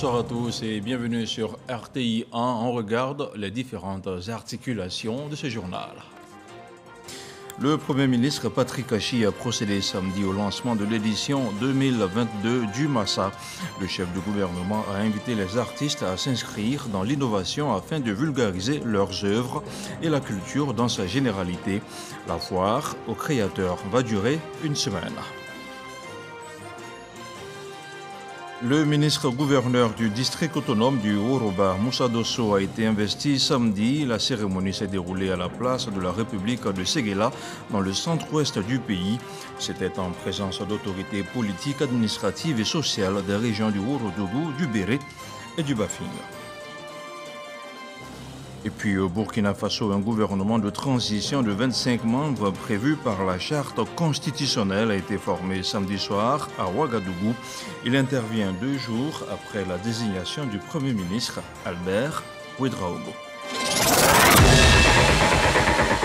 bonsoir à tous et bienvenue sur RTI 1. On regarde les différentes articulations de ce journal. Le Premier ministre Patrick Hachi a procédé samedi au lancement de l'édition 2022 du Massa. Le chef du gouvernement a invité les artistes à s'inscrire dans l'innovation afin de vulgariser leurs œuvres et la culture dans sa généralité. La foire aux créateurs va durer une semaine. Le ministre gouverneur du district autonome du Haut-Roba, Moussa Dosso, a été investi samedi. La cérémonie s'est déroulée à la place de la République de Séguéla, dans le centre-ouest du pays. C'était en présence d'autorités politiques, administratives et sociales des régions du Haut-Rodougou, du Béré et du Bafing. Et puis au Burkina Faso, un gouvernement de transition de 25 membres prévu par la charte constitutionnelle a été formé samedi soir à Ouagadougou. Il intervient deux jours après la désignation du Premier ministre Albert Ouedraogo.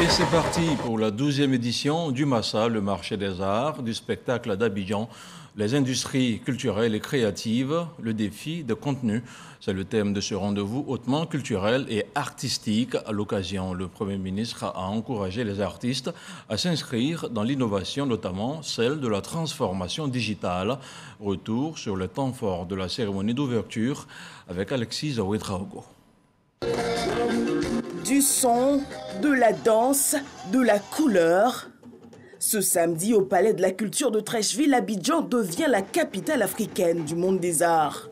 Et c'est parti pour la douzième édition du Massa, le marché des arts, du spectacle d'Abidjan, les industries culturelles et créatives, le défi de contenu. C'est le thème de ce rendez-vous hautement culturel et artistique. À l'occasion, le Premier ministre a encouragé les artistes à s'inscrire dans l'innovation, notamment celle de la transformation digitale. Retour sur le temps fort de la cérémonie d'ouverture avec Alexis Ouedraogo. Du son, de la danse, de la couleur. Ce samedi, au Palais de la Culture de Trècheville, Abidjan devient la capitale africaine du monde des arts.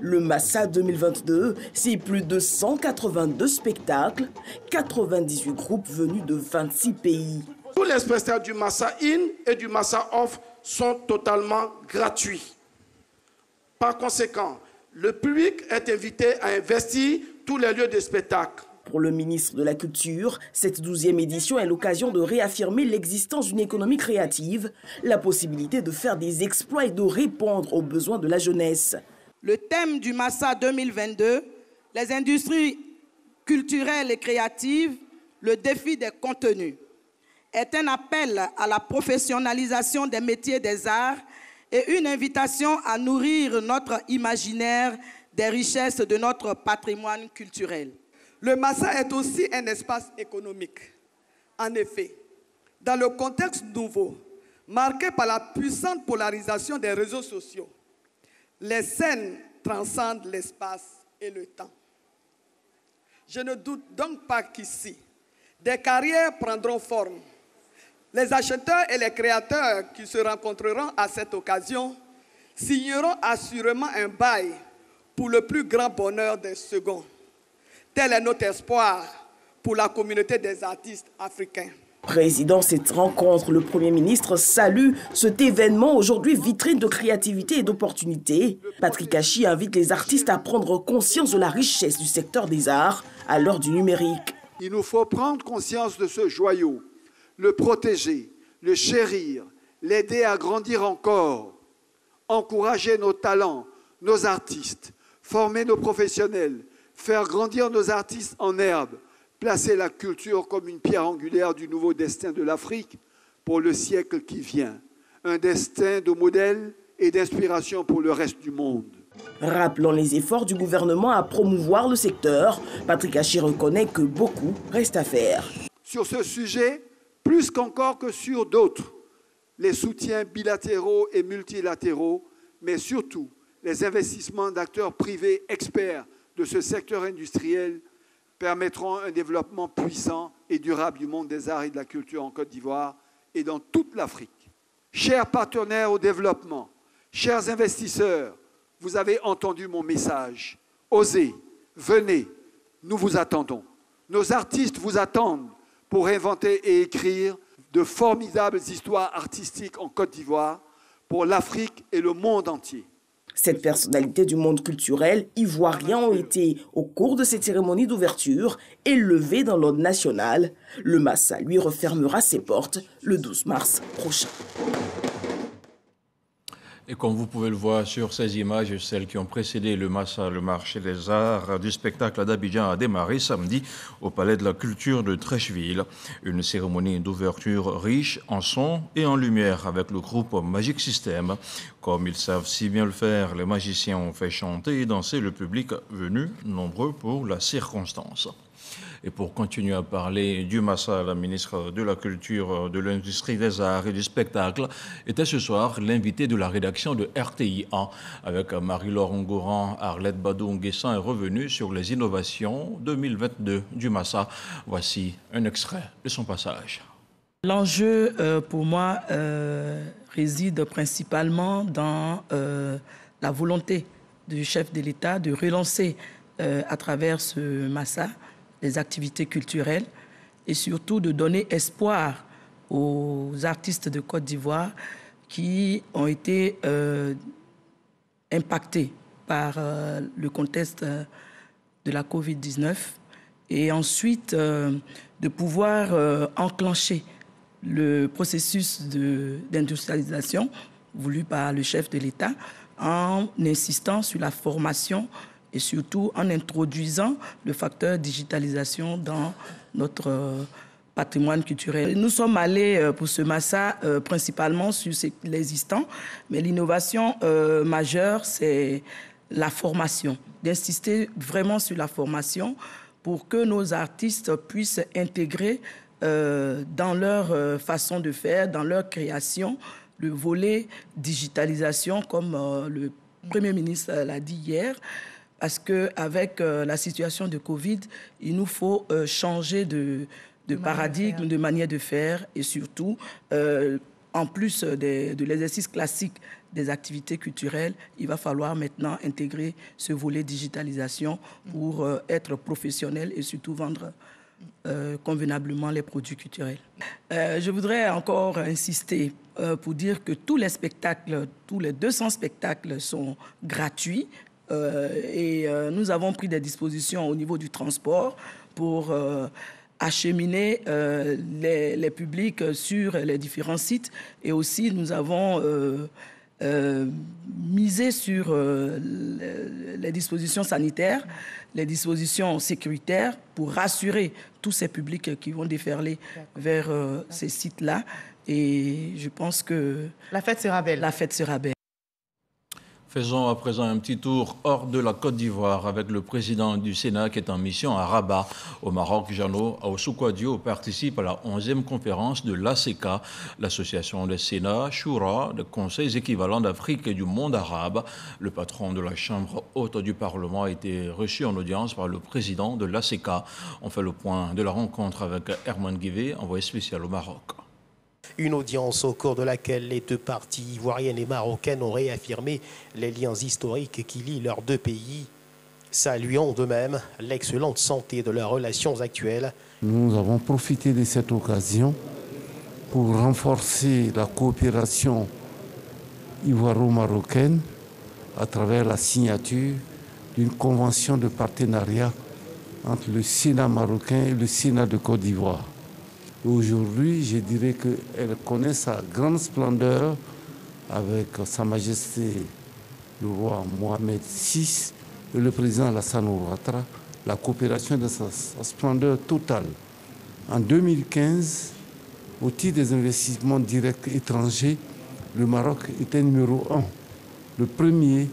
Le Massa 2022, c'est plus de 182 spectacles, 98 groupes venus de 26 pays. Tous les spectacles du Massa In et du Massa Off sont totalement gratuits. Par conséquent, le public est invité à investir tous les lieux de spectacle. Pour le ministre de la Culture, cette douzième édition est l'occasion de réaffirmer l'existence d'une économie créative, la possibilité de faire des exploits et de répondre aux besoins de la jeunesse. Le thème du Massa 2022, les industries culturelles et créatives, le défi des contenus, est un appel à la professionnalisation des métiers des arts et une invitation à nourrir notre imaginaire des richesses de notre patrimoine culturel. Le Massa est aussi un espace économique. En effet, dans le contexte nouveau, marqué par la puissante polarisation des réseaux sociaux, les scènes transcendent l'espace et le temps. Je ne doute donc pas qu'ici, des carrières prendront forme. Les acheteurs et les créateurs qui se rencontreront à cette occasion signeront assurément un bail pour le plus grand bonheur des seconds. Tel est notre espoir pour la communauté des artistes africains. Président cette rencontre, le Premier ministre salue cet événement aujourd'hui vitrine de créativité et d'opportunité. Patrick Hachi invite les artistes à prendre conscience de la richesse du secteur des arts à l'heure du numérique. Il nous faut prendre conscience de ce joyau, le protéger, le chérir, l'aider à grandir encore, encourager nos talents, nos artistes, former nos professionnels, faire grandir nos artistes en herbe, placer la culture comme une pierre angulaire du nouveau destin de l'Afrique pour le siècle qui vient. Un destin de modèle et d'inspiration pour le reste du monde. Rappelons les efforts du gouvernement à promouvoir le secteur, Patrick Hachi reconnaît que beaucoup reste à faire. Sur ce sujet, plus qu'encore que sur d'autres, les soutiens bilatéraux et multilatéraux, mais surtout les investissements d'acteurs privés experts de ce secteur industriel permettront un développement puissant et durable du monde des arts et de la culture en Côte d'Ivoire et dans toute l'Afrique. Chers partenaires au développement, chers investisseurs, vous avez entendu mon message. Osez, venez, nous vous attendons. Nos artistes vous attendent pour inventer et écrire de formidables histoires artistiques en Côte d'Ivoire pour l'Afrique et le monde entier. Cette personnalité du monde culturel ivoirien ont été, au cours de cette cérémonie d'ouverture, élevée dans l'ordre national. Le Massa lui refermera ses portes le 12 mars prochain. Et comme vous pouvez le voir sur ces images, celles qui ont précédé le Massa, le marché des arts du spectacle d'Abidjan a démarré samedi au Palais de la Culture de Trècheville. Une cérémonie d'ouverture riche en son et en lumière avec le groupe Magic System. Comme ils savent si bien le faire, les magiciens ont fait chanter et danser le public venu nombreux pour la circonstance. Et pour continuer à parler du Massa, la ministre de la Culture, de l'Industrie des Arts et du Spectacle était ce soir l'invité de la rédaction de RTI1 avec Marie-Laure Ngouran, Arlette Badou-Nguessan est revenu sur les innovations 2022 du Massa. Voici un extrait de son passage. L'enjeu euh, pour moi euh, réside principalement dans euh, la volonté du chef de l'État de relancer à travers ce Massa les activités culturelles et surtout de donner espoir aux artistes de Côte d'Ivoire qui ont été euh, impactés par euh, le contexte euh, de la COVID-19 et ensuite de pouvoir enclencher le processus d'industrialisation voulu par le chef de l'État en insistant sur la formation et surtout en introduisant le facteur digitalisation dans notre euh, patrimoine culturel. Nous sommes allés euh, pour ce Massa euh, principalement sur l'existant, mais l'innovation majeure, c'est la formation, d'insister vraiment sur la formation pour que nos artistes puissent intégrer dans leur façon de faire, dans leur création, le volet digitalisation, comme le Premier ministre l'a dit hier parce qu'avec euh, la situation de Covid, il nous faut euh, changer de, paradigme, de, manière de faire et surtout, euh, en plus de l'exercice classique des activités culturelles, il va falloir maintenant intégrer ce volet digitalisation pour être professionnel et surtout vendre convenablement les produits culturels. je voudrais encore insister pour dire que tous les spectacles, tous les 200 spectacles sont gratuits euh, et euh, nous avons pris des dispositions au niveau du transport pour euh, acheminer les, publics sur les différents sites. Et aussi, nous avons misé sur les dispositions sanitaires, les dispositions sécuritaires pour rassurer tous ces publics qui vont déferler vers ces sites-là. Et je pense que... La fête sera belle. La fête sera belle. Faisons à présent un petit tour hors de la Côte d'Ivoire avec le président du Sénat qui est en mission à Rabat, au Maroc. Jeannot Aoussoukwadio participe à la 11e conférence de l'ACK, l'association des Sénats, Shura, des conseils équivalents d'Afrique et du monde arabe. Le patron de la Chambre haute du Parlement a été reçu en audience par le président de l'ACK. On fait le point de la rencontre avec Herman Guivet, envoyé spécial au Maroc. Une audience au cours de laquelle les deux parties ivoiriennes et marocaines ont réaffirmé les liens historiques qui lient leurs deux pays, saluant de même l'excellente santé de leurs relations actuelles. Nous avons profité de cette occasion pour renforcer la coopération ivoiro-marocaine à travers la signature d'une convention de partenariat entre le Sénat marocain et le Sénat de Côte d'Ivoire. Aujourd'hui, je dirais qu'elle connaît sa grande splendeur avec Sa Majesté le roi Mohamed VI et le président Alassane Ouattara, la coopération de sa, splendeur totale. En 2015, au titre des investissements directs étrangers, le Maroc était numéro un, le premier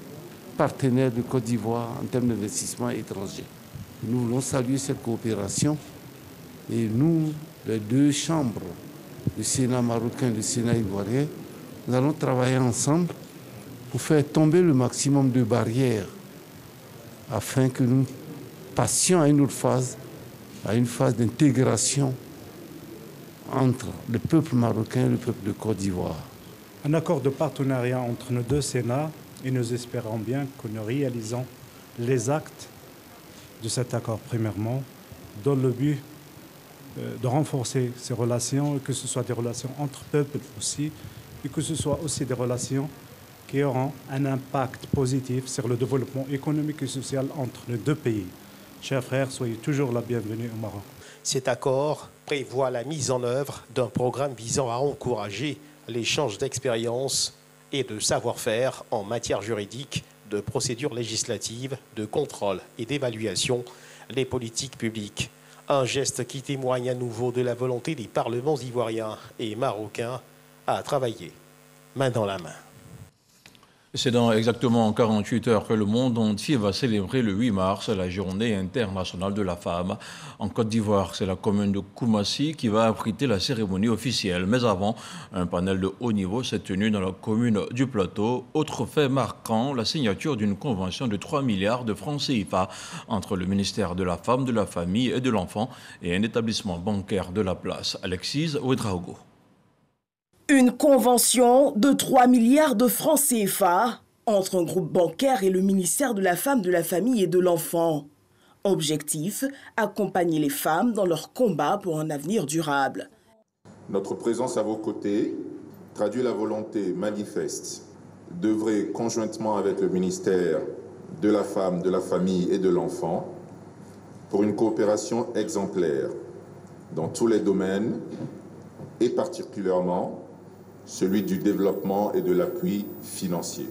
partenaire de Côte d'Ivoire en termes d'investissement étrangers. Nous voulons saluer cette coopération et nous, les deux chambres, le Sénat marocain et le Sénat ivoirien, nous allons travailler ensemble pour faire tomber le maximum de barrières afin que nous passions à une autre phase, à une phase d'intégration entre le peuple marocain et le peuple de Côte d'Ivoire. Un accord de partenariat entre nos deux Sénats et nous espérons bien que nous réalisons les actes de cet accord premièrement dans le but de renforcer ces relations, que ce soit des relations entre peuples aussi, et que ce soit aussi des relations qui auront un impact positif sur le développement économique et social entre les deux pays. Chers frères, soyez toujours la bienvenue au Maroc. Cet accord prévoit la mise en œuvre d'un programme visant à encourager l'échange d'expériences et de savoir-faire en matière juridique, de procédures législatives, de contrôle et d'évaluation des politiques publiques. Un geste qui témoigne à nouveau de la volonté des parlements ivoiriens et marocains à travailler main dans la main. C'est dans exactement 48 heures que le monde entier va célébrer le 8 mars la journée internationale de la femme. En Côte d'Ivoire, c'est la commune de Koumassi qui va abriter la cérémonie officielle. Mais avant, un panel de haut niveau s'est tenu dans la commune du Plateau. Autre fait marquant, la signature d'une convention de 3 milliards de francs CFA entre le ministère de la Femme, de la Famille et de l'Enfant et un établissement bancaire de la place. Alexis Ouedraogo. Une convention de 3 milliards de francs CFA entre un groupe bancaire et le ministère de la Femme, de la Famille et de l'Enfant. Objectif, accompagner les femmes dans leur combat pour un avenir durable. Notre présence à vos côtés traduit la volonté manifeste d'œuvrer conjointement avec le ministère de la Femme, de la Famille et de l'Enfant pour une coopération exemplaire dans tous les domaines et particulièrement celui du développement et de l'appui financier.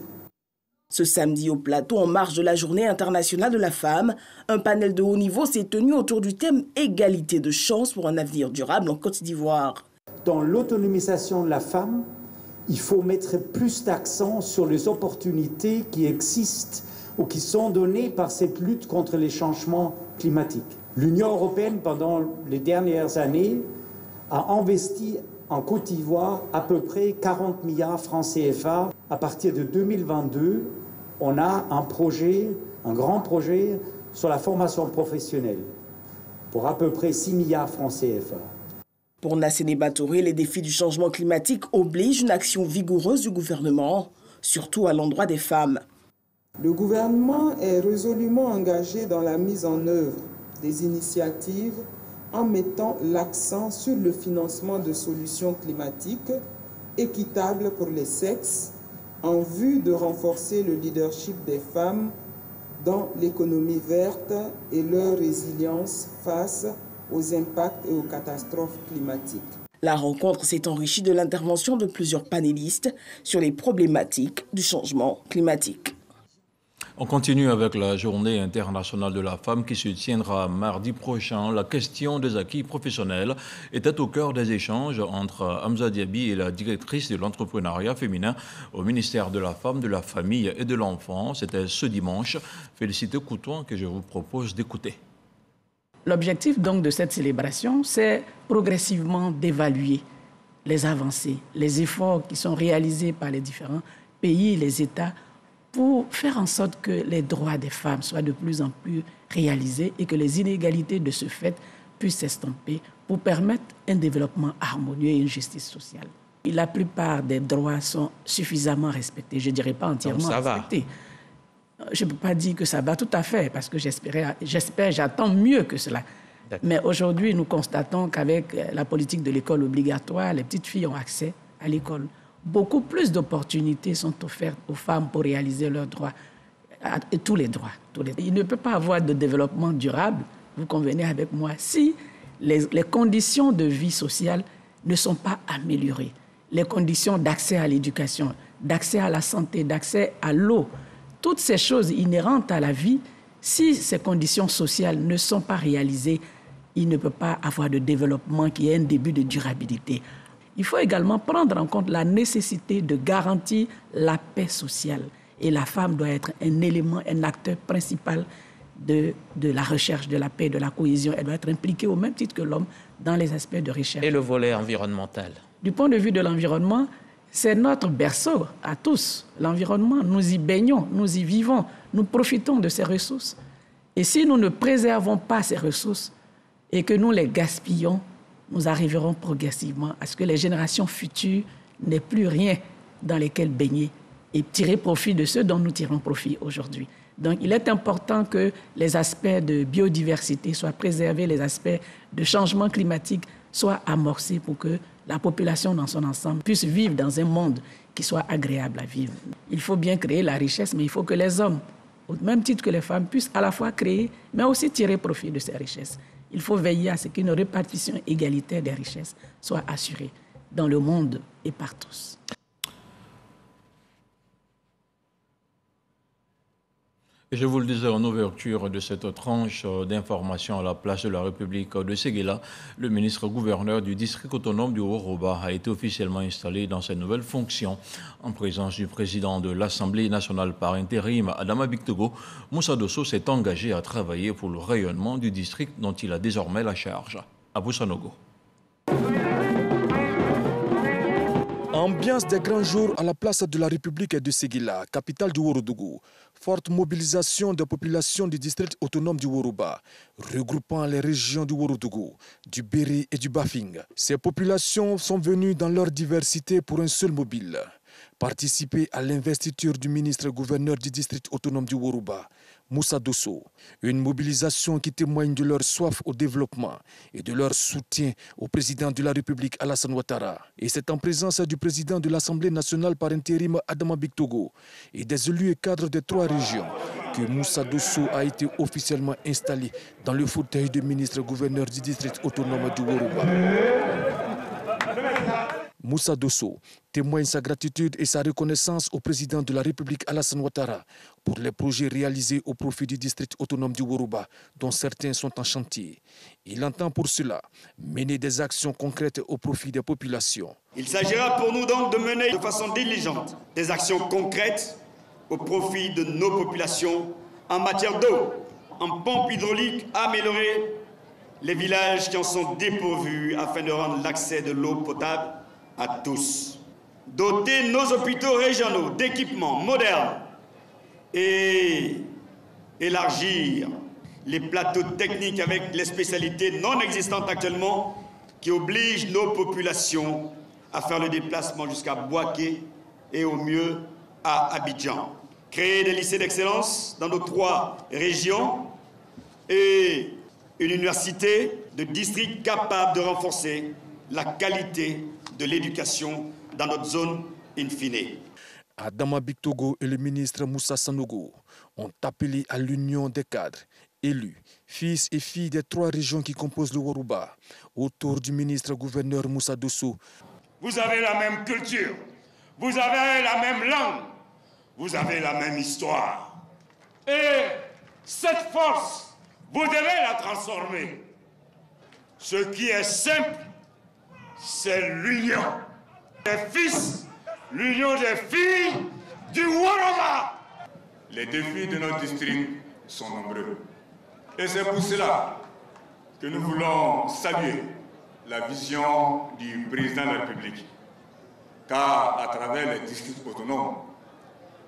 Ce samedi au plateau, en marge de la Journée internationale de la femme, un panel de haut niveau s'est tenu autour du thème Égalité de chance pour un avenir durable en Côte d'Ivoire. Dans l'autonomisation de la femme, il faut mettre plus d'accent sur les opportunités qui existent ou qui sont données par cette lutte contre les changements climatiques. L'Union européenne, pendant les dernières années, a investi en Côte d'Ivoire à peu près 40 milliards francs CFA. À partir de 2022, on a un projet, un grand projet sur la formation professionnelle pour à peu près 6 milliards francs CFA. Pour Nassene Batouré, les défis du changement climatique obligent une action vigoureuse du gouvernement, surtout à l'endroit des femmes. Le gouvernement est résolument engagé dans la mise en œuvre des initiatives en mettant l'accent sur le financement de solutions climatiques équitables pour les sexes en vue de renforcer le leadership des femmes dans l'économie verte et leur résilience face aux impacts et aux catastrophes climatiques. La rencontre s'est enrichie de l'intervention de plusieurs panélistes sur les problématiques du changement climatique. On continue avec la journée internationale de la femme qui se tiendra mardi prochain. La question des acquis professionnels était au cœur des échanges entre Hamza Diaby et la directrice de l'entrepreneuriat féminin au ministère de la Femme, de la Famille et de l'Enfant. C'était ce dimanche. Félicité Couton que je vous propose d'écouter. L'objectif donc de cette célébration, c'est progressivement d'évaluer les avancées, les efforts qui sont réalisés par les différents pays, les États pour faire en sorte que les droits des femmes soient de plus en plus réalisés et que les inégalités de ce fait puissent s'estomper pour permettre un développement harmonieux et une justice sociale. la plupart des droits sont suffisamment respectés, je ne dirais pas entièrement respectés. Je ne peux pas dire que ça va tout à fait, parce que j'espère, j'attends mieux que cela. Mais aujourd'hui, nous constatons qu'avec la politique de l'école obligatoire, les petites filles ont accès à l'école beaucoup plus d'opportunités sont offertes aux femmes pour réaliser leurs droits, tous les droits. Il ne peut pas avoir de développement durable, vous convenez avec moi, si les, les conditions de vie sociale ne sont pas améliorées. Les conditions d'accès à l'éducation, d'accès à la santé, d'accès à l'eau, toutes ces choses inhérentes à la vie, si ces conditions sociales ne sont pas réalisées, il ne peut pas avoir de développement qui ait un début de durabilité il faut également prendre en compte la nécessité de garantir la paix sociale. Et la femme doit être un élément, un acteur principal de, de la recherche de la paix, de la cohésion. Elle doit être impliquée au même titre que l'homme dans les aspects de recherche. Et le volet environnemental Du point de vue de l'environnement, c'est notre berceau à tous. L'environnement, nous y baignons, nous y vivons, nous profitons de ces ressources. Et si nous ne préservons pas ces ressources et que nous les gaspillons, nous arriverons progressivement à ce que les générations futures n'aient plus rien dans lesquels baigner et tirer profit de ce dont nous tirons profit aujourd'hui. Donc il est important que les aspects de biodiversité soient préservés, les aspects de changement climatique soient amorcés pour que la population dans son ensemble puisse vivre dans un monde qui soit agréable à vivre. Il faut bien créer la richesse, mais il faut que les hommes, au même titre que les femmes, puissent à la fois créer, mais aussi tirer profit de ces richesses il faut veiller à ce qu'une répartition égalitaire des richesses soit assurée dans le monde et par tous. Je vous le disais en ouverture de cette tranche d'information à la place de la République de Séguéla, le ministre-gouverneur du district autonome du Haut-Roba a été officiellement installé dans ses nouvelles fonctions. En présence du président de l'Assemblée nationale par intérim, Adama Bictogo, Moussa Dosso s'est engagé à travailler pour le rayonnement du district dont il a désormais la charge. À Boussanogo. Ambiance des grands jours à la place de la République de Seguila, capitale du Worodougou. Forte mobilisation des populations du district autonome du Woruba, regroupant les régions du Worodougou, du Beri et du Bafing. Ces populations sont venues dans leur diversité pour un seul mobile. Participer à l'investiture du ministre-gouverneur du district autonome du Woruba, Moussa Dosso. Une mobilisation qui témoigne de leur soif au développement et de leur soutien au président de la République Alassane Ouattara. Et c'est en présence du président de l'Assemblée nationale par intérim Adama Bictogo et des élus et cadres des trois régions que Moussa Dosso a été officiellement installé dans le fauteuil de ministre-gouverneur du district autonome du Woruba. Moussa Dosso témoigne sa gratitude et sa reconnaissance au président de la République Alassane Ouattara pour les projets réalisés au profit du district autonome du Woruba, dont certains sont en chantier. Il entend pour cela mener des actions concrètes au profit des populations. Il s'agira pour nous donc de mener de façon diligente des actions concrètes au profit de nos populations en matière d'eau, en pompe hydraulique améliorer les villages qui en sont dépourvus afin de rendre l'accès de l'eau potable à tous. Doter nos hôpitaux régionaux d'équipements modernes et élargir les plateaux techniques avec les spécialités non existantes actuellement qui obligent nos populations à faire le déplacement jusqu'à Boaké et au mieux à Abidjan. Créer des lycées d'excellence dans nos trois régions et une université de district capable de renforcer la qualité de l'éducation dans notre zone in fine. Adama Bictogo et le ministre Moussa Sanogo ont appelé à l'union des cadres, élus, fils et filles des trois régions qui composent le Waruba, autour du ministre-gouverneur Moussa Dosso. Vous avez la même culture, vous avez la même langue, vous avez la même histoire. Et cette force, vous devez la transformer. Ce qui est simple, c'est l'union des fils, l'union des filles du Waroma. Les défis de notre district sont nombreux. Et c'est pour cela que nous voulons saluer la vision du président de la République. Car à travers les districts autonomes,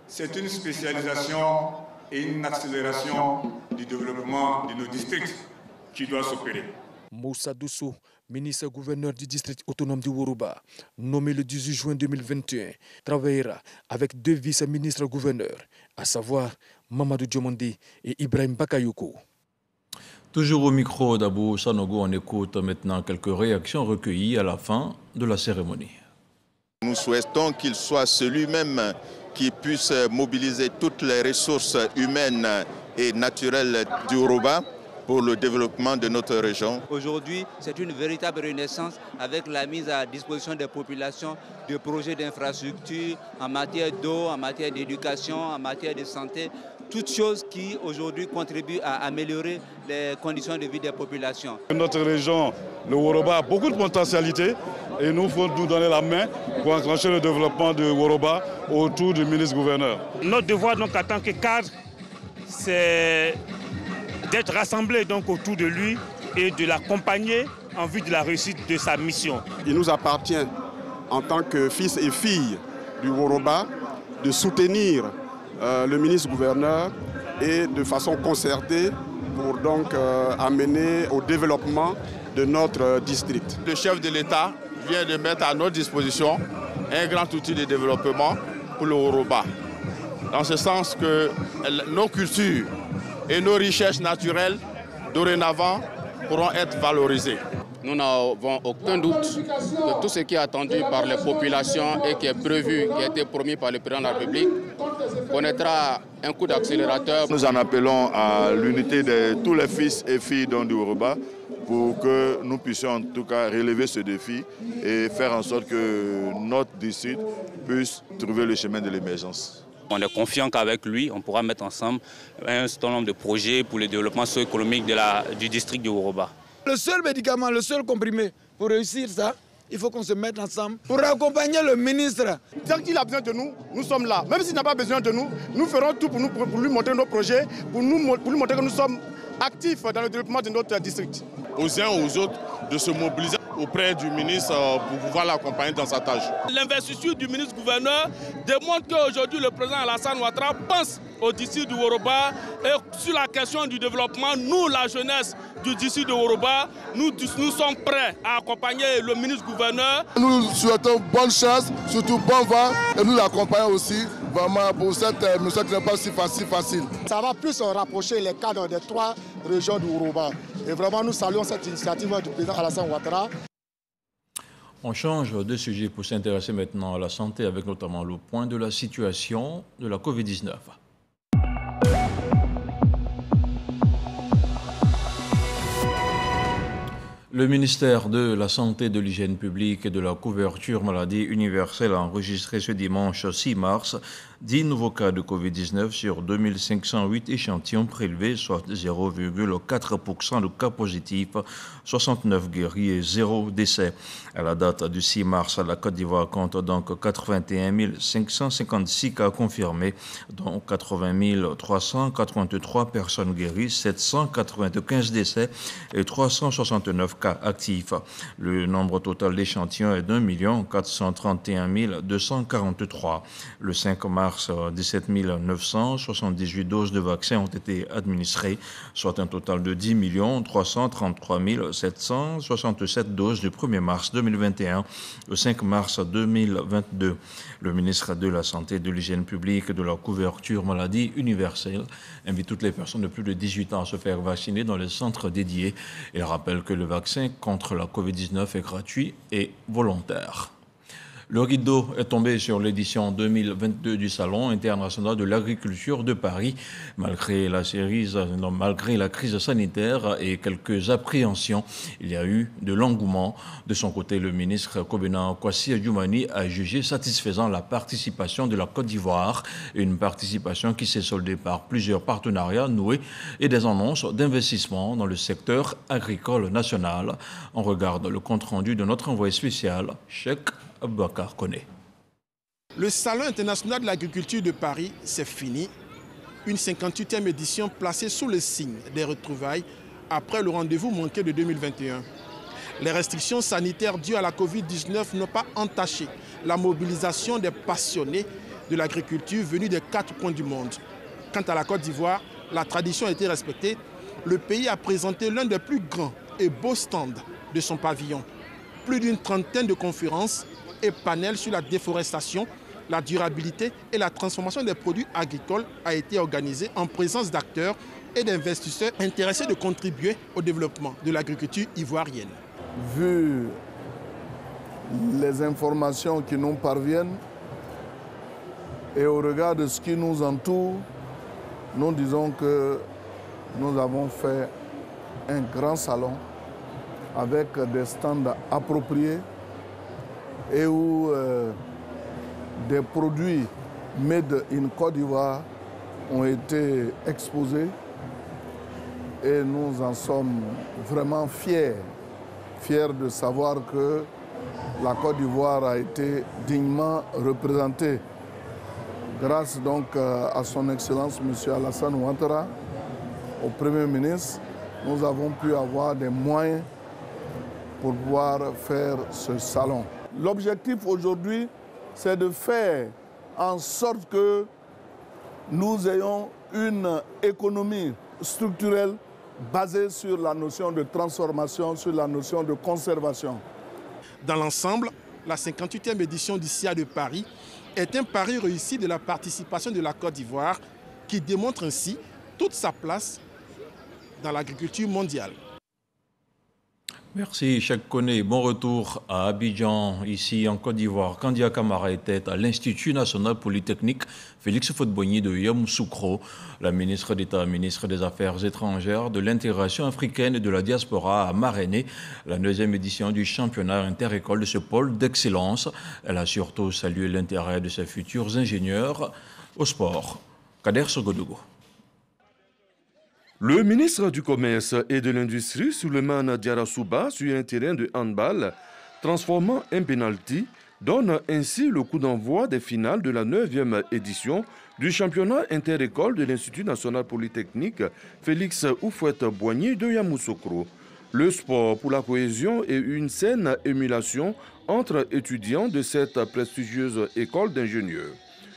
c'est une spécialisation et une accélération du développement de nos districts qui doit s'opérer. Moussa Doussou, ministre-gouverneur du district autonome du Woruba, nommé le 18 juin 2021, travaillera avec deux vice-ministres gouverneurs, à savoir Mamadou Diomondi et Ibrahim Bakayoko. Toujours au micro d'Abou Sanogo, on écoute maintenant quelques réactions recueillies à la fin de la cérémonie. Nous souhaitons qu'il soit celui-même qui puisse mobiliser toutes les ressources humaines et naturelles du Yoruba pour le développement de notre région. Aujourd'hui, c'est une véritable renaissance avec la mise à disposition des populations de projets d'infrastructure en matière d'eau, en matière d'éducation, en matière de santé, toutes choses qui aujourd'hui contribuent à améliorer les conditions de vie des populations. Notre région, le Woroba, a beaucoup de potentialités et nous faut nous donner la main pour enclencher le développement de Woroba autour du ministre-gouverneur. Notre devoir donc en tant que cadre, c'est d'être rassemblés donc autour de lui et de l'accompagner en vue de la réussite de sa mission. Il nous appartient en tant que fils et filles du Woroba de soutenir euh, le ministre-gouverneur et de façon concertée pour donc euh, amener au développement de notre euh, district. Le chef de l'État vient de mettre à notre disposition un grand outil de développement pour le Woroba. Dans ce sens que nos cultures et nos richesses naturelles dorénavant pourront être valorisées. Nous n'avons aucun doute que tout ce qui est attendu par les populations et qui est prévu, qui a été promis par le président de la République, connaîtra un coup d'accélérateur. Nous en appelons à l'unité de tous les fils et filles du Yoruba pour que nous puissions en tout cas relever ce défi et faire en sorte que notre district puisse trouver le chemin de l'émergence. On est confiant qu'avec lui, on pourra mettre ensemble un certain nombre de projets pour le développement socio-économique du district de Woroba. Le seul médicament, le seul comprimé pour réussir ça, il faut qu'on se mette ensemble pour accompagner le ministre. Tant qu'il a besoin de nous, nous sommes là. Même s'il n'a pas besoin de nous, nous ferons tout pour, nous, pour lui montrer nos projets, pour, nous, pour lui montrer que nous sommes actifs dans le développement de notre district. Aux uns aux autres de se mobiliser auprès du ministre euh, pour pouvoir l'accompagner dans sa tâche. L'investiture du ministre-gouverneur démontre qu'aujourd'hui le président Alassane Ouattara pense au district du Woroba et sur la question du développement, nous, la jeunesse du district de Woroba, nous, nous sommes prêts à accompagner le ministre-gouverneur. Nous souhaitons bonne chance, surtout bon vent et nous l'accompagnons aussi vraiment pour cette euh, mission qui n'est pas si facile, facile. Ça va plus rapprocher les cadres des trois régions du Woroba. Et vraiment, nous saluons cette initiative du président Alassane Ouattara. On change de sujet pour s'intéresser maintenant à la santé avec notamment le point de la situation de la COVID-19. Le ministère de la Santé, de l'Hygiène publique et de la couverture maladie universelle a enregistré ce dimanche 6 mars 10 nouveaux cas de Covid-19 sur 2508 échantillons prélevés, soit 0,4% de cas positifs, 69 guéris et 0 décès. À la date du 6 mars, la Côte d'Ivoire compte donc 81 556 cas confirmés, dont 80 383 personnes guéries, 795 décès et 369 cas actifs. Le nombre total d'échantillons est d'un million 431 243. Le 5 mars, 17 978 doses de vaccins ont été administrées, soit un total de 10 333 767 doses du 1er mars 2021 au 5 mars 2022. Le ministre de la Santé, de l'Hygiène publique et de la couverture maladie universelle invite toutes les personnes de plus de 18 ans à se faire vacciner dans les centres dédiés. Il rappelle que le vaccin contre la COVID-19 est gratuit et volontaire. Le rideau est tombé sur l'édition 2022 du Salon international de l'agriculture de Paris. Malgré la, crise sanitaire et quelques appréhensions, il y a eu de l'engouement. De son côté, le ministre Kobena Kwasi Adjoumani a jugé satisfaisant la participation de la Côte d'Ivoire, une participation qui s'est soldée par plusieurs partenariats noués et des annonces d'investissement dans le secteur agricole national. On regarde le compte-rendu de notre envoyé spécial, Cheikh le Salon international de l'agriculture de Paris, c'est fini. Une 58e édition placée sous le signe des retrouvailles après le rendez-vous manqué de 2021. Les restrictions sanitaires dues à la Covid-19 n'ont pas entaché la mobilisation des passionnés de l'agriculture venus des quatre coins du monde. Quant à la Côte d'Ivoire, la tradition a été respectée. Le pays a présenté l'un des plus grands et beaux stands de son pavillon. Plus d'une trentaine de conférences et panel sur la déforestation, la durabilité et la transformation des produits agricoles a été organisé en présence d'acteurs et d'investisseurs intéressés de contribuer au développement de l'agriculture ivoirienne. Vu les informations qui nous parviennent et au regard de ce qui nous entoure, nous disons que nous avons fait un grand salon avec des stands appropriés et où euh, des produits made in Côte d'Ivoire ont été exposés et nous en sommes vraiment fiers, fiers de savoir que la Côte d'Ivoire a été dignement représentée. Grâce donc euh, à son Excellence M. Alassane Ouattara, au Premier ministre, nous avons pu avoir des moyens pour pouvoir faire ce salon. L'objectif aujourd'hui, c'est de faire en sorte que nous ayons une économie structurelle basée sur la notion de transformation, sur la notion de conservation. Dans l'ensemble, la 58e édition du CIA de Paris est un pari réussi de la participation de la Côte d'Ivoire qui démontre ainsi toute sa place dans l'agriculture mondiale. Merci, Cheikh. Bon retour à Abidjan, ici en Côte d'Ivoire. Candia Camara était à l'Institut national polytechnique Félix Faudboigny de Yamoussoukro. La ministre d'État, ministre des Affaires étrangères, de l'intégration africaine et de la diaspora a marrainé la deuxième édition du championnat interécole de ce pôle d'excellence. Elle a surtout salué l'intérêt de ses futurs ingénieurs Au sport, Kader Sogodogo. Le ministre du Commerce et de l'Industrie, Suleiman Diarasouba, sur un terrain de handball, transformant un penalty, donne ainsi le coup d'envoi des finales de la 9e édition du championnat inter-école de l'Institut national polytechnique Félix Oufouette-Boigny de Yamoussoukro. Le sport pour la cohésion et une saine émulation entre étudiants de cette prestigieuse école d'ingénieurs.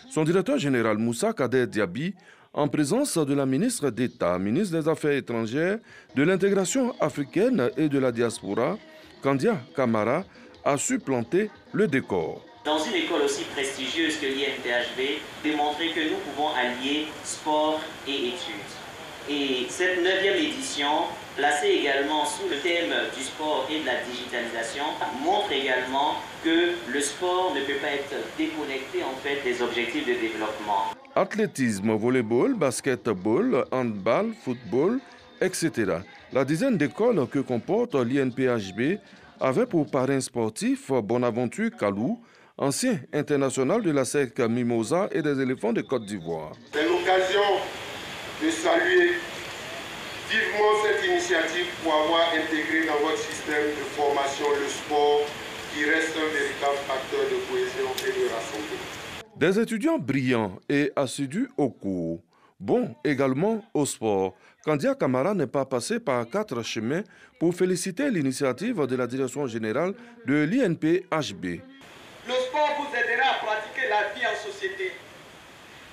Son directeur général Moussa Kader Diaby, en présence de la ministre d'État, ministre des Affaires étrangères, de l'intégration africaine et de la diaspora, Kandia Kamara, a supplanté le décor. Dans une école aussi prestigieuse que l'INTHB, démontrer que nous pouvons allier sport et études. Et cette neuvième édition, placée également sous le thème du sport et de la digitalisation, montre également que le sport ne peut pas être déconnecté en fait des objectifs de développement. Athlétisme, volleyball, basketball, handball, football, etc. La dizaine d'écoles que comporte l'INPHB avait pour parrain sportif Bonaventure Kalou, ancien international de la SEC Mimosa et des éléphants de Côte d'Ivoire. C'est l'occasion de saluer vivement cette initiative pour avoir intégré dans votre système de formation le sport qui reste un véritable facteur de cohésion et de rassemblement. Des étudiants brillants et assidus au cours, bons également au sport. Candia Camara n'est pas passé par quatre chemins pour féliciter l'initiative de la direction générale de l'INPHB. Le sport vous à pratiquer la vie en société.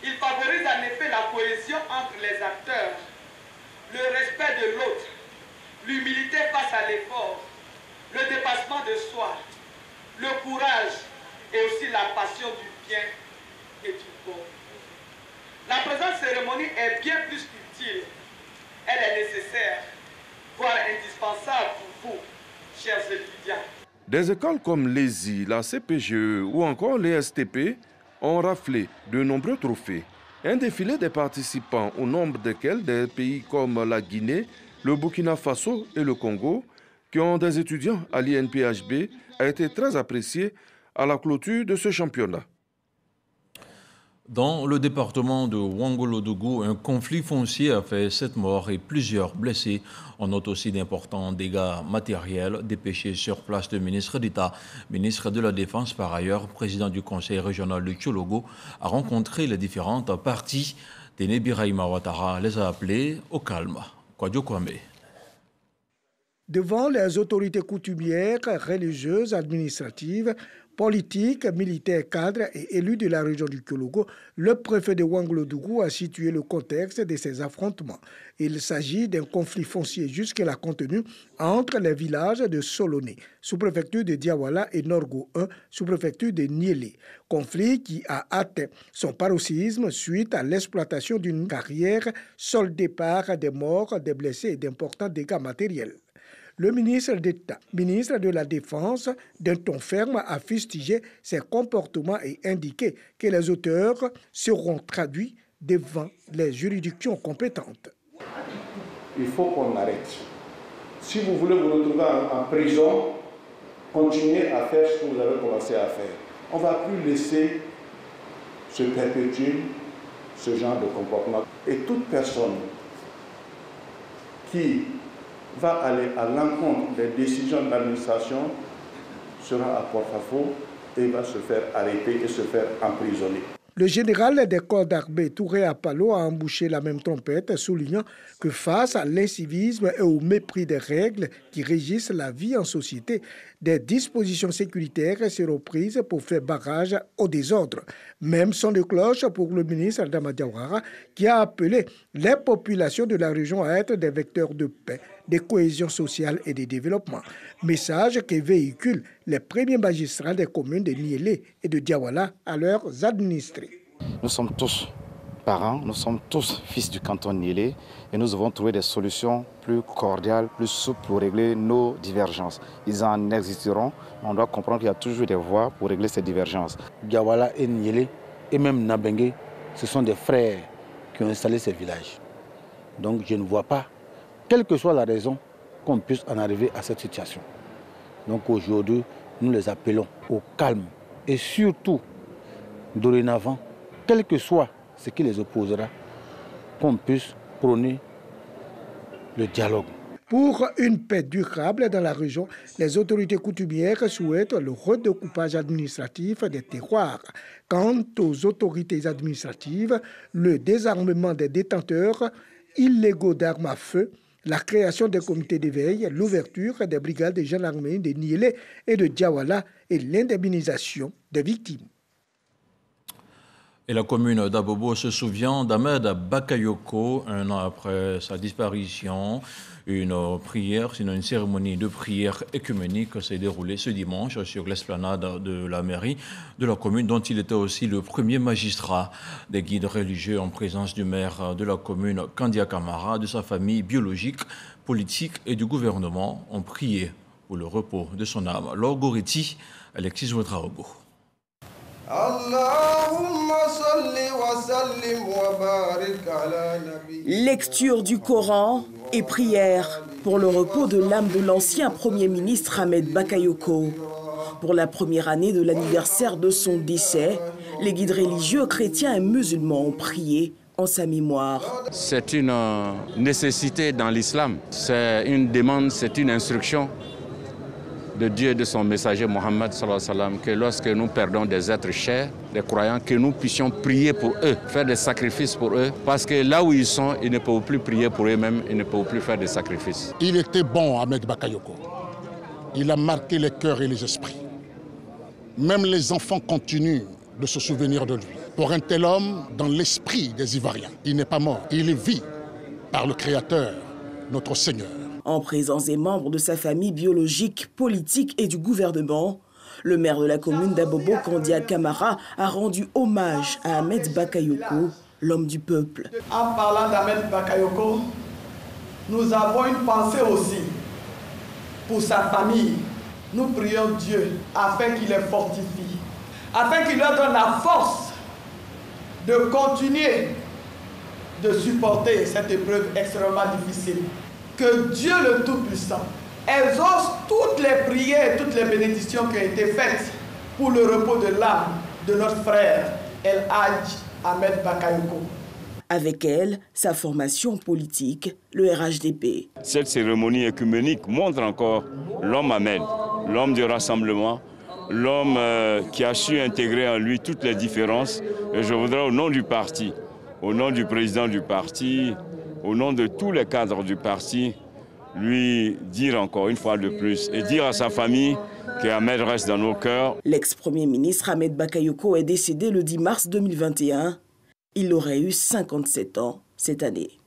Il favorise en effet la cohésion entre les acteurs, le respect de l'autre, l'humilité face à l'effort, le dépassement de soi, le courage et aussi la passion du bien et du bon. La présente cérémonie est bien plus qu'utile. Elle est nécessaire, voire indispensable pour vous, chers étudiants. Des écoles comme l'ESI, la CPGE ou encore les STP ont raflé de nombreux trophées. Un défilé des participants, au nombre desquels des pays comme la Guinée, le Burkina Faso et le Congo, qui ont des étudiants à l'INPHB, a été très apprécié à la clôture de ce championnat. Dans le département de Wangolodougou, un conflit foncier a fait sept morts et plusieurs blessés. On note aussi d'importants dégâts matériels dépêchés sur place de ministre d'État. Ministre de la Défense, par ailleurs, président du conseil régional de Tchologo, a rencontré les différentes parties. Téné Biraïma Ouattara les a appelés au calme. Kwadjo Kwame. Devant les autorités coutumières, religieuses, administratives, politiques, militaires, cadres et élus de la région du Kyologo, le préfet de Wanglodougou a situé le contexte de ces affrontements. Il s'agit d'un conflit foncier jusque-là contenu entre les villages de Soloné, sous-préfecture de Diawala, et Norgo 1, sous-préfecture de Niélé. Conflit qui a atteint son paroxysme suite à l'exploitation d'une carrière, soldée par des morts, des blessés et d'importants dégâts matériels. Le ministre d'État, ministre de la Défense, d'un ton ferme, a fustigé ces comportements et indiqué que les auteurs seront traduits devant les juridictions compétentes. Il faut qu'on arrête. Si vous voulez vous retrouver en, prison, continuez à faire ce que vous avez commencé à faire. On ne va plus laisser se perpétuer ce genre de comportement. Et toute personne qui va aller à l'encontre des décisions de l'administration sera à porte-à-faux et va se faire arrêter et se faire emprisonner. Le général des corps d'armée Touré Apalo a embouché la même trompette, soulignant que face à l'incivisme et au mépris des règles qui régissent la vie en société, des dispositions sécuritaires seront prises pour faire barrage au désordre. Même son de cloche pour le ministre Damadiawara, qui a appelé les populations de la région à être des vecteurs de paix, de cohésion sociale et de développement. Message que véhiculent les premiers magistrats des communes de Niélé et de Diawala à leurs administrés. Nous sommes tous parents, nous sommes tous fils du canton Niélé et nous avons trouvé des solutions plus cordiales, plus souples pour régler nos divergences. Ils en existeront, on doit comprendre qu'il y a toujours des voies pour régler ces divergences. Diawala et Niélé et même Nabengue, ce sont des frères qui ont installé ces villages. Donc je ne vois pas, quelle que soit la raison, qu'on puisse en arriver à cette situation. Donc aujourd'hui, nous les appelons au calme et surtout, dorénavant, quelle que soit ce qui les opposera, qu'on puisse prôner le dialogue. Pour une paix durable dans la région, les autorités coutumières souhaitent le redécoupage administratif des terroirs. Quant aux autorités administratives, le désarmement des détenteurs illégaux d'armes à feu, la création des comités d'éveil, l'ouverture des brigades de gendarmerie de Niélé et de Diawala et l'indemnisation des victimes. Et la commune d'Abobo se souvient d'Ahmed Bakayoko un an après sa disparition. Une prière, sinon une cérémonie de prière écuménique s'est déroulée ce dimanche sur l'esplanade de la mairie de la commune, dont il était aussi le premier magistrat des guides religieux en présence du maire de la commune, Kandia Kamara, de sa famille biologique, politique et du gouvernement ont prié pour le repos de son âme. Lors Alexis Ouedraogo. Lecture du Coran et prière pour le repos de l'âme de l'ancien Premier ministre Ahmed Bakayoko. Pour la première année de l'anniversaire de son décès, les guides religieux chrétiens et musulmans ont prié en sa mémoire. C'est une nécessité dans l'islam, c'est une demande, c'est une instruction de Dieu et de son messager Mohammed que lorsque nous perdons des êtres chers, des croyants, que nous puissions prier pour eux, faire des sacrifices pour eux, parce que là où ils sont, ils ne peuvent plus prier pour eux-mêmes, ils ne peuvent plus faire des sacrifices. Il était bon, Ahmed Bakayoko. Il a marqué les cœurs et les esprits. Même les enfants continuent de se souvenir de lui. Pour un tel homme, dans l'esprit des Ivoiriens, il n'est pas mort, il vit par le Créateur, notre Seigneur. En présence des membres de sa famille biologique, politique et du gouvernement, le maire de la commune d'Abobo, Kandia Kamara, a rendu hommage à Ahmed Bakayoko, l'homme du peuple. En parlant d'Ahmed Bakayoko, nous avons une pensée aussi pour sa famille. Nous prions Dieu afin qu'il les fortifie, afin qu'il leur donne la force de continuer de supporter cette épreuve extrêmement difficile que Dieu le Tout-Puissant exauce toutes les prières, toutes les bénédictions qui ont été faites pour le repos de l'âme de notre frère El Hadj Ahmed Bakayoko. Avec elle, sa formation politique, le RHDP. Cette cérémonie écuménique montre encore l'homme Ahmed, l'homme du rassemblement, l'homme euh, qui a su intégrer en lui toutes les différences. Et je voudrais, au nom du parti, au nom du président du parti, au nom de tous les cadres du parti, lui dire encore une fois de plus et dire à sa famille qu'Ahmed reste dans nos cœurs. L'ex-premier ministre Ahmed Bakayoko est décédé le 10 mars 2021. Il aurait eu 57 ans cette année.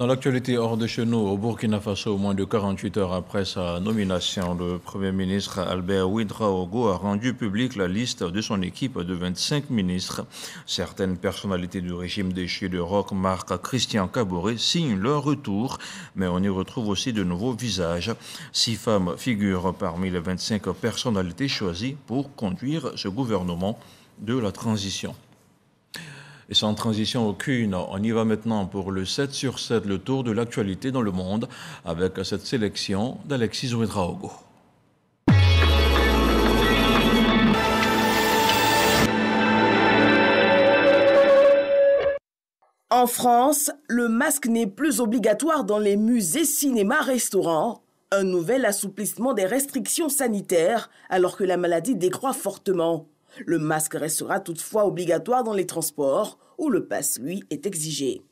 Dans l'actualité hors de chez nous, au Burkina Faso, moins de 48 heures après sa nomination, le Premier ministre Albert Ouidraogo a rendu public la liste de son équipe de 25 ministres. Certaines personnalités du régime déchu de Rock, Marc Christian Caboret, signent leur retour, mais on y retrouve aussi de nouveaux visages. Six femmes figurent parmi les 25 personnalités choisies pour conduire ce gouvernement de la transition. Et sans transition aucune, on y va maintenant pour le 7 sur 7, le tour de l'actualité dans le monde, avec cette sélection d'Alexis Ouedraogo. En France, le masque n'est plus obligatoire dans les musées, cinémas, restaurants. Un nouvel assouplissement des restrictions sanitaires alors que la maladie décroît fortement. Le masque restera toutefois obligatoire dans les transports où le pass, lui, est exigé.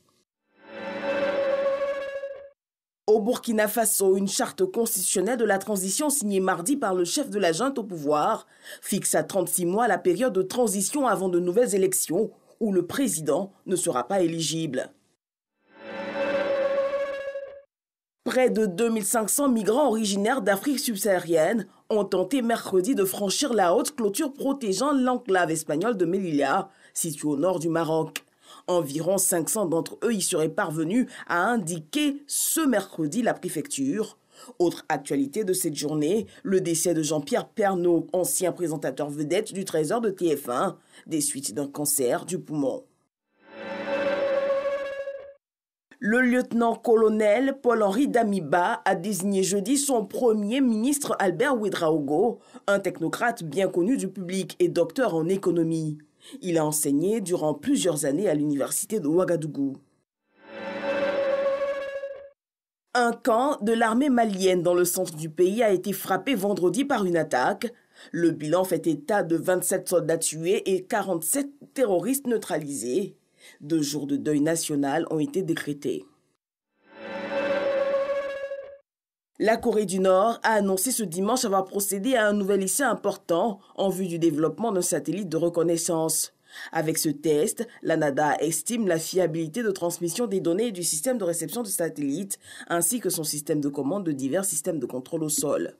Au Burkina Faso, une charte constitutionnelle de la transition signée mardi par le chef de la junte au pouvoir fixe à 36 mois la période de transition avant de nouvelles élections où le président ne sera pas éligible. Près de 2500 migrants originaires d'Afrique subsaharienne ont tenté mercredi de franchir la haute clôture protégeant l'enclave espagnole de Melilla, située au nord du Maroc. Environ 500 d'entre eux y seraient parvenus, a indiqué ce mercredi la préfecture. Autre actualité de cette journée, le décès de Jean-Pierre Pernaud, ancien présentateur vedette du Trésor de TF1, des suites d'un cancer du poumon. Le lieutenant-colonel Paul-Henri Damiba a désigné jeudi son premier ministre Albert Ouedraogo, un technocrate bien connu du public et docteur en économie. Il a enseigné durant plusieurs années à l'université de Ouagadougou. Un camp de l'armée malienne dans le centre du pays a été frappé vendredi par une attaque. Le bilan fait état de 27 soldats tués et 47 terroristes neutralisés. Deux jours de deuil national ont été décrétés. La Corée du Nord a annoncé ce dimanche avoir procédé à un nouvel essai important en vue du développement d'un satellite de reconnaissance. Avec ce test, la NADA estime la fiabilité de transmission des données du système de réception de satellites ainsi que son système de commande de divers systèmes de contrôle au sol.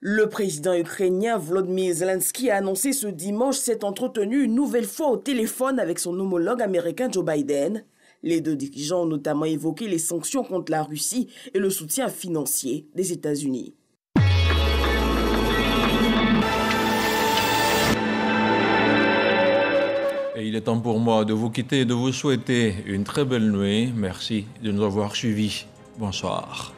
Le président ukrainien Volodymyr Zelensky a annoncé ce dimanche s'être entretenu une nouvelle fois au téléphone avec son homologue américain Joe Biden. Les deux dirigeants ont notamment évoqué les sanctions contre la Russie et le soutien financier des États-Unis. Et il est temps pour moi de vous quitter et de vous souhaiter une très belle nuit. Merci de nous avoir suivis. Bonsoir.